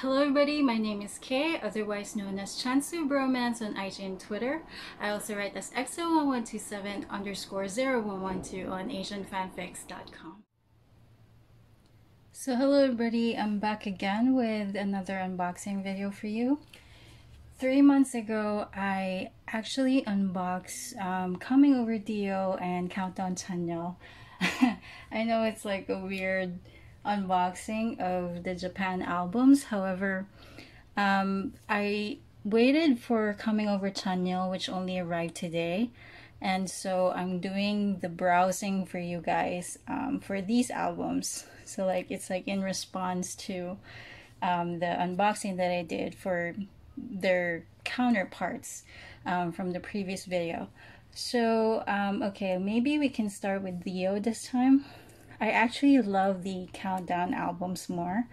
Hello everybody, my name is Kay, otherwise known as Chansoo Bromance on IG and Twitter. I also write as exo1127 underscore 0112 on asianfanfics.com. So hello everybody, I'm back again with another unboxing video for you. Three months ago, I actually unboxed um, Coming Over D.O. and Countdown Chanyeol. I know it's like a weird unboxing of the Japan albums. However, um, I waited for Coming Over Chanyeol, which only arrived today. And so I'm doing the browsing for you guys um, for these albums. So like it's like in response to um, the unboxing that I did for their counterparts um, from the previous video. So, um, okay, maybe we can start with D.O. this time. I actually love the Countdown albums more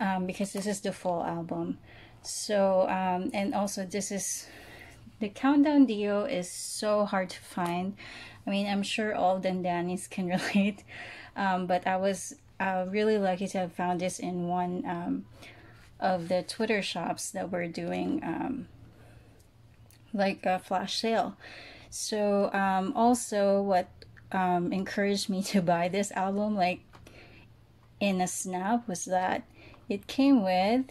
um, because this is the full album. So, um, and also this is, the Countdown D.O. is so hard to find. I mean, I'm sure all the Dandanis can relate, um, but I was uh, really lucky to have found this in one um, of the Twitter shops that were doing um, like a flash sale. So um, also what um, encouraged me to buy this album like in a snap was that it came with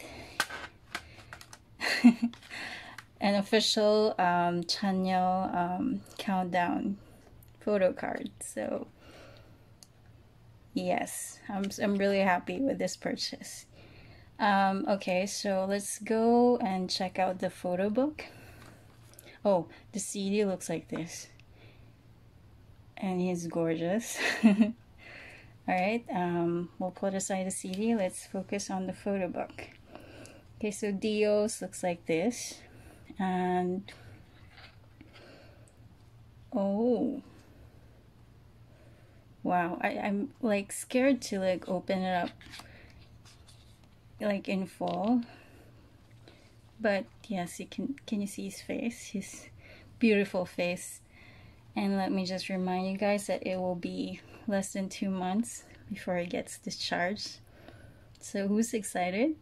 an official um, um, countdown photo card. So yes, I'm, I'm really happy with this purchase. Um, okay, so let's go and check out the photo book. Oh, the CD looks like this and he's gorgeous. Alright, um, we'll put aside the CD. Let's focus on the photo book. Okay, so D.O.'s looks like this. And, oh, wow, I, I'm like scared to like open it up like in full. But yes, you can, can you see his face? His beautiful face. And let me just remind you guys that it will be less than two months before it gets discharged. So who's excited?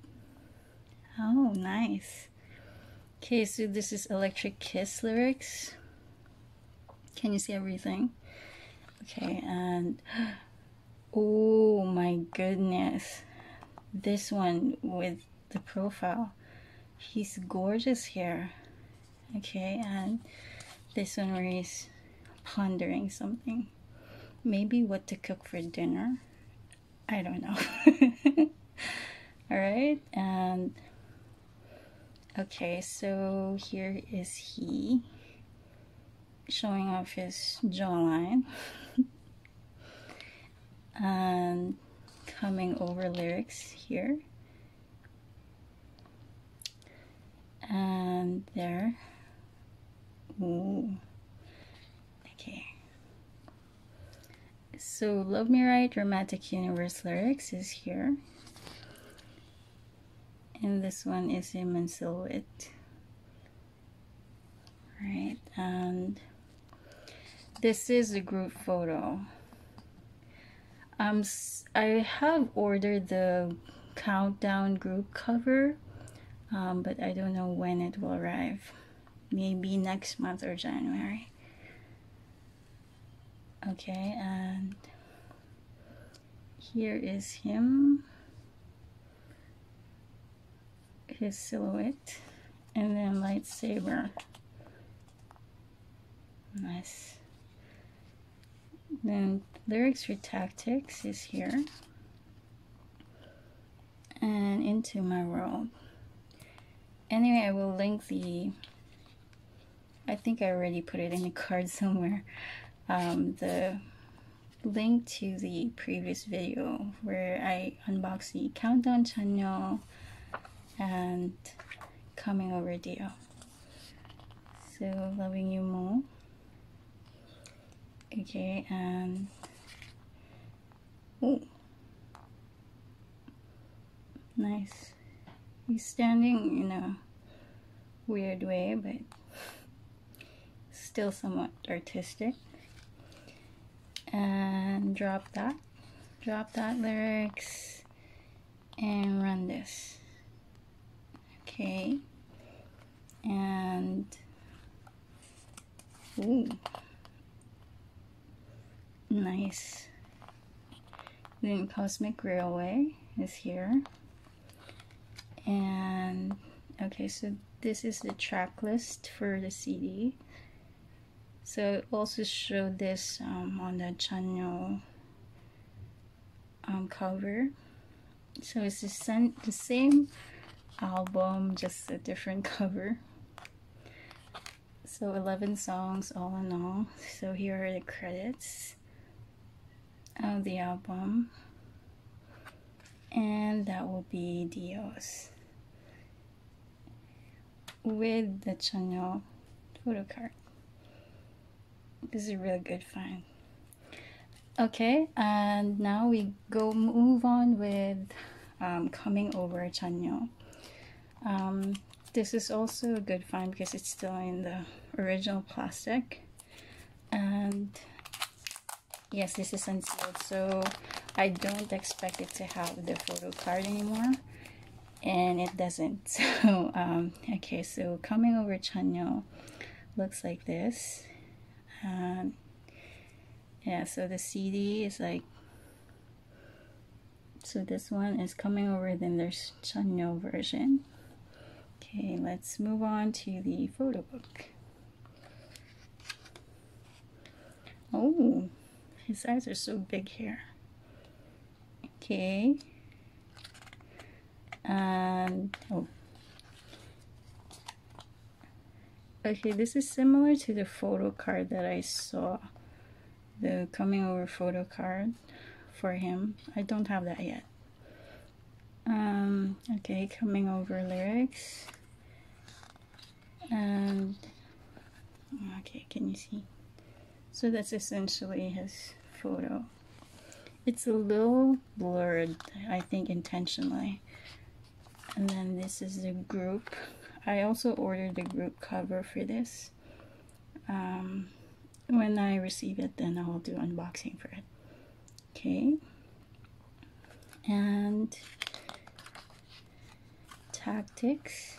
Oh, nice. Okay, so this is Electric Kiss lyrics. Can you see everything? Okay, and oh my goodness. This one with the profile. He's gorgeous here. Okay, and this one where he's pondering something. Maybe what to cook for dinner. I don't know. Alright, and okay, so here is he showing off his jawline and coming over lyrics here and there. Ooh. So Love Me Right Romantic Universe lyrics is here. And this one is him in silhouette. Right, and this is a group photo. Um, I have ordered the countdown group cover, um, but I don't know when it will arrive. Maybe next month or January okay and here is him. His silhouette. And then lightsaber. Nice. Then lyrics for Tactix is here. And into my world. Anyway I will link the I think I already put it in the card somewhere um, the link to the previous video where I unboxed the Countdown Chanyeol and Coming Over Dio. So, loving you more. Okay, and oh, nice. He's standing in a weird way, but still somewhat artistic and drop that drop that lyrics and run this Okay. And ooh. Nice. Then Cosmic Railway is here. And okay, so this is the track list for the CD. So it also showed this um, on the Chanyeol um, cover. So it's the, the same album, just a different cover. So 11 songs all in all. So here are the credits of the album. And that will be D.O.'s with the Chanyeol photo card. This is a really good find. Okay, and now we go move on with um, coming over Chanyeol. Um, this is also a good find because it's still in the original plastic. And yes, this is unsealed, so I don't expect it to have the photo card anymore. And it doesn't. So, um, okay, so coming over Chanyeol looks like this. Yeah, so the CD is like so this one is coming over then there's Chanyeol version Okay, let's move on to the photo book. Oh, his eyes are so big here. Okay. And, oh. Okay, this is similar to the photo card that I saw. The coming over photo card for him. I don't have that yet. Um, okay, coming over lyrics and okay can you see so that's essentially his photo it's a little blurred I think intentionally and then this is the group I also ordered the group cover for this. Um, when I receive it then I'll do unboxing for it. Okay. And Tactix.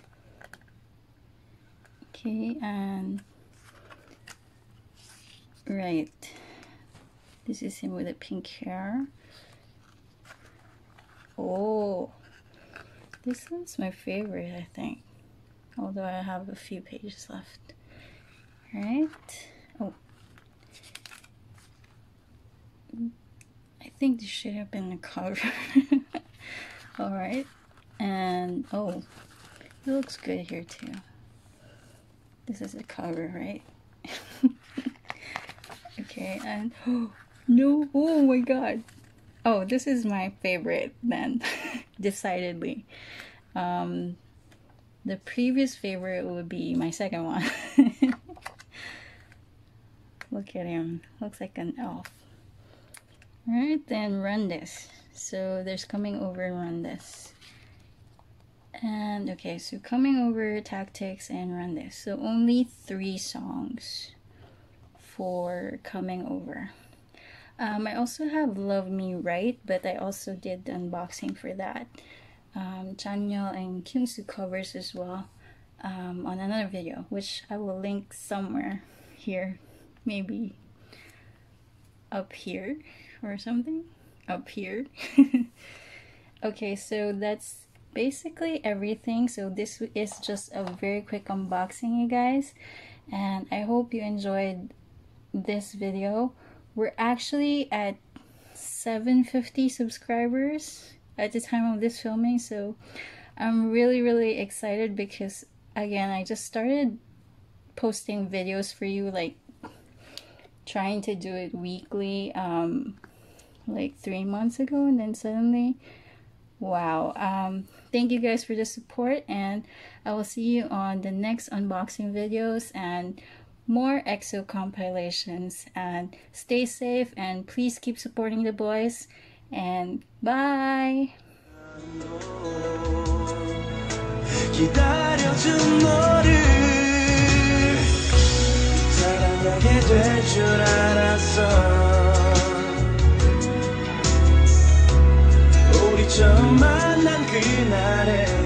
Okay and right. This is him with the pink hair. Oh this one's my favorite I think although I have a few pages left. Right oh. I think this should have been the cover. Alright. And oh. It looks good here too. This is the cover, right? okay, and oh, no, oh my god. Oh, this is my favorite then, decidedly. Um, the previous favorite would be my second one. Look at him, looks like an elf. Alright, then run this. So there's coming over and run this. And okay, so coming over Tactix and run this. So only three songs for coming over. Um, I also have Love Me Right, but I also did unboxing for that. Um, Chanyeol and Kyungsoo covers as well um, on another video, which I will link somewhere here, maybe up here or something. Up here. okay, so that's basically everything so this is just a very quick unboxing you guys and I hope you enjoyed this video we're actually at 750 subscribers at the time of this filming so I'm really really excited because again I just started posting videos for you like trying to do it weekly um like three months ago and then suddenly wow. Um thank you guys for the support and i will see you on the next unboxing videos and more exo compilations. And stay safe and please keep supporting the boys and bye. 기다려준 너를 사랑하게 될 줄 알았어. 우리 처음 만난 그날에